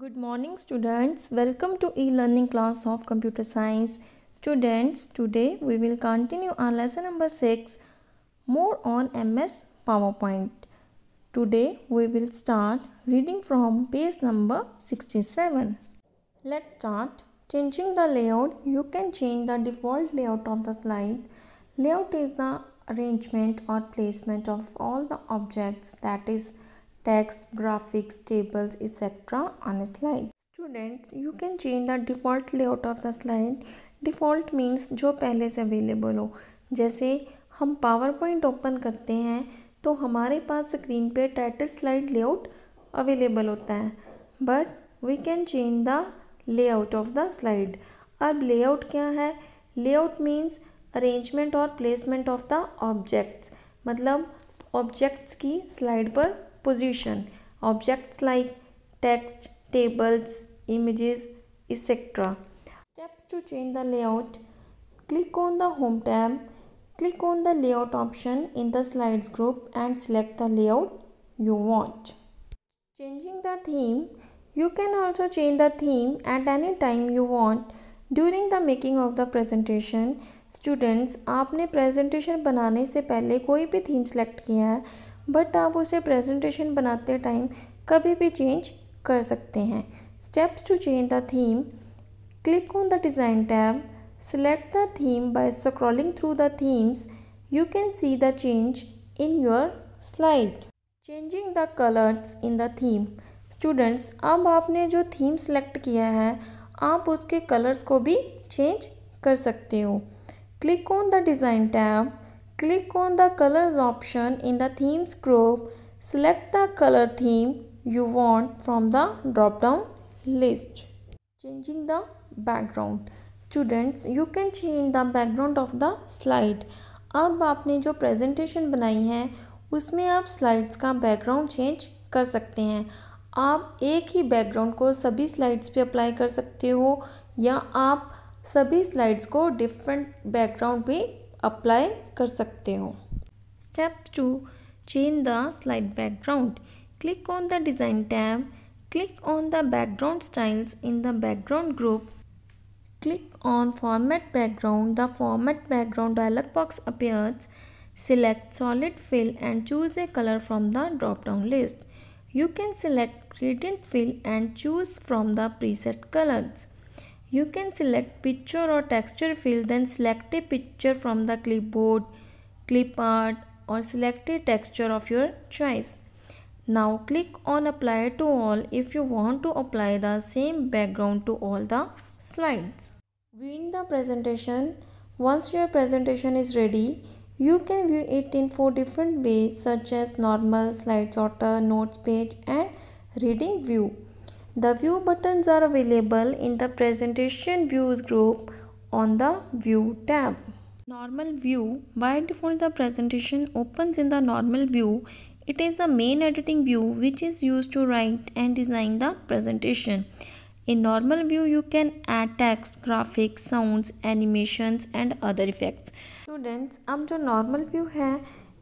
Good morning students. Welcome to e-learning class of computer science. Students, today we will continue our lesson number 6 more on MS PowerPoint. Today we will start reading from page number 67. Let's start. Changing the layout. You can change the default layout of the slide. Layout is the arrangement or placement of all the objects that is text, graphics, tables, etc. on a slide. Students, you can change the default layout of the slide. Default means जो पहले से available हो जैसे हम power point open करते हैं तो हमारे पास स्क्रीन पे टाइटल स्लाइड लेआउट अवेलेबल होता है but we can change the layout of the slide अब लेआउट क्या है लेआउट मीन्स अरेंजमेंट और प्लेसमेंट ऑफ़ द ऑब्जेक्ट्स मतलब ऑब्जेक्ट्स की स्लाइड पर position objects like text tables images etc steps to change the layout click on the home tab click on the layout option in the slides group and select the layout you want changing the theme you can also change the theme at any time you want during the making of the presentation students आपने presentation बनाने से पहले कोई भी theme select किया है but आप उसे प्रेजेंटेशन बनाते टाइम कभी भी चेंज कर सकते हैं। Steps to change the theme click on the design tab select the theme by scrolling through the themes you can see the change in your slide changing the colours in the theme students अब आपने जो theme select किया है, आप उसके colours को भी change कर सकते हो। Click on the design tab Click on the colors option in the themes group. Select the color theme you want from the drop down list. Changing the background. Students, you can change the background of the slide. अब आपने जो presentation बनाई है उसमें आप slides का background change कर सकते हैं आप एक ही बैकग्राउंड को सभी स्लाइड्स पे अप्लाई कर सकते हो या आप सभी स्लाइड्स को डिफरेंट बैकग्राउंड पे अप्लाई कर सकते हो step two change the slide background click on the design tab click on the background styles in the background group click on format background the format background dialog box appears select solid fill and choose a color from the drop down list you can select gradient fill and choose from the preset colors You can select picture or texture fill then select a picture from the clipboard, clip art or select a texture of your choice. Now click on apply to all if you want to apply the same background to all the slides. Viewing the presentation, once your presentation is ready, you can view it in four different ways such as normal, slide sorter, notes page and reading view. The view buttons are available in the presentation views group on the view tab. Normal view. By default the presentation opens in the normal view. It is the main editing view which is used to write and design the presentation. In normal view you can add text, graphics, sounds, animations and other effects. Students अब जो normal view है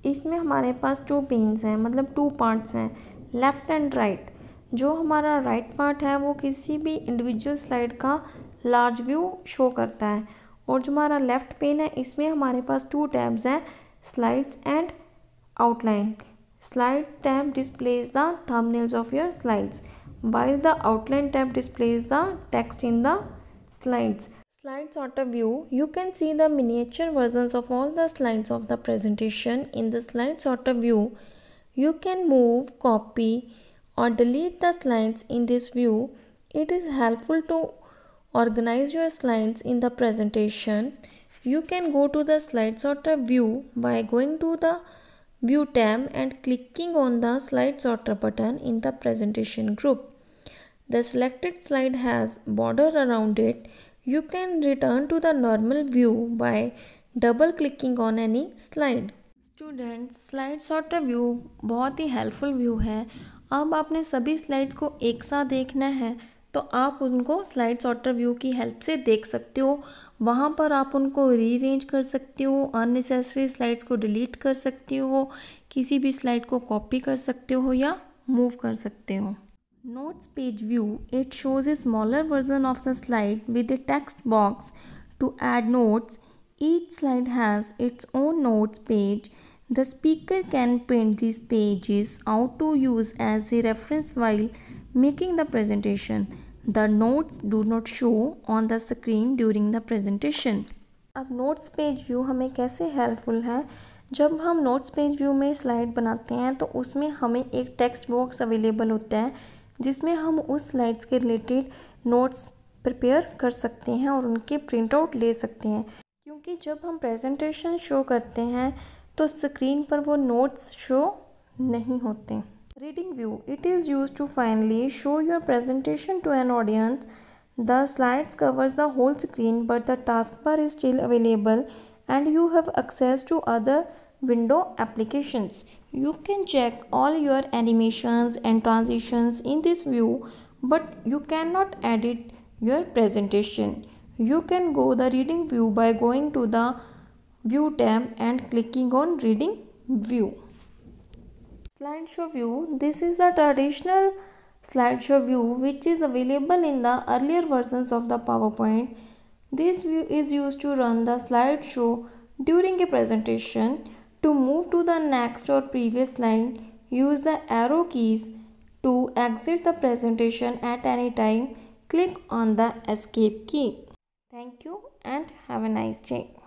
इसमें हमारे पास two pens हैं मतलब two parts हैं left and right जो हमारा राइट पार्ट है वो किसी भी इंडिविजुअल स्लाइड का लार्ज व्यू शो करता है। और जो हमारा लेफ़्ट पेन है इसमें हमारे पास टू टैब्स हैं slides and outline slide tab displays the thumbnails of your slides while the outline tab displays the text in the slides Slide sorter view, you can see the miniature versions of all the slides of the presentation. In the slide sorter view, you can move, copy, or delete the slides in this view, it is helpful to organize your slides in the presentation. You can go to the slide sorter view by going to the view tab and clicking on the slide sorter button in the presentation group. The selected slide has border around it. You can return to the normal view by double clicking on any slide. Student slide sorter view बहुत ही helpful view है अब आपने सभी slides को एक साथ देखना है तो आप उनको स्लाइड सॉर्टर व्यू की हेल्प से देख सकते हो। वहाँ पर आप उनको रीअरेंज कर सकते हो अननेसेसरी स्लाइड्स को डिलीट कर सकते हो, किसी भी स्लाइड को कॉपी कर सकते हो या मूव कर सकते हो। Notes page view it shows a smaller version of the slide with a text box to add notes each slide has its own notes page. The speaker can print these pages out to use as a reference while making the presentation. The notes do not show on the screen during the presentation. अब notes page view हमें कैसे helpful है जब हम notes page view में slide बनाते हैं तो उसमें हमें एक टेक्स्ट बॉक्स अवेलेबल होता है, जिसमें हम उस स्लाइड्स के रिलेटेड नोट्स प्रिपेयर कर सकते हैं और उनके प्रिंट आउट ले सकते हैं क्योंकि जब हम प्रेजेंटेशन शो करते हैं तो स्क्रीन पर वो नोट्स शो नहीं होते। Reading view it is use to finally show your presentation to an audience the slides covers the whole screen but the task bar is still available and you have access to other window applications you can check all your animations and transitions in this view but you can not edit your presentation you can go the reading view by going to the view tab and clicking on reading view. Slideshow view. This is the traditional slideshow view which is available in the earlier versions of the PowerPoint. This view is used to run the slideshow during a presentation. To move to the next or previous slide, use the arrow keys. To exit the presentation at any time, click on the escape key. Thank you and have a nice day.